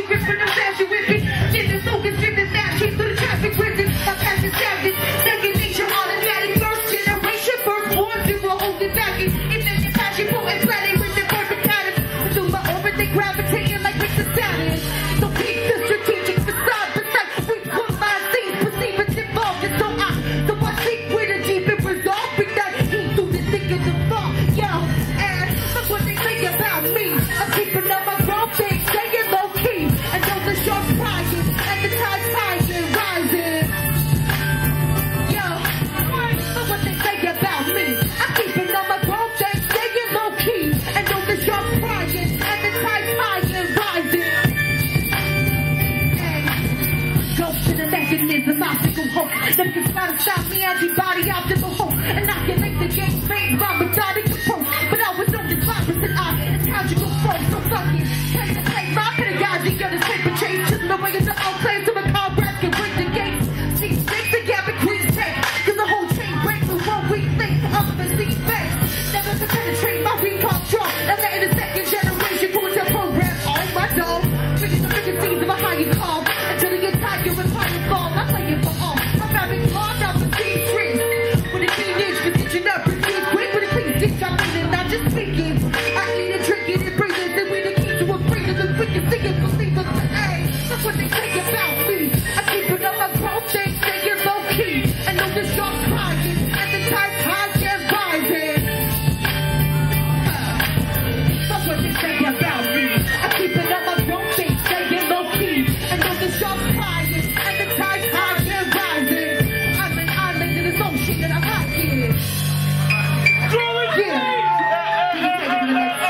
she ripped with it. Fitness, this fitness, now keep through the traffic with it. My passion savage, second nature, automatic, first generation, first born, zero holding back it. Imagine passion, potent planet with the perfect pattern. Through my orbit, they. If you try to stop me, everybody out the home. And I can make the game fake, but retarded to prove. But I was on the top ah, of the eye. It's how you go from so fucking. Play the play, my pedagogy, got a paper chase. Just the way it's the old place of a car breath can break the gates. See, sticks together, queen's take. Cause the whole chain breaks, so one weak we think up and see face.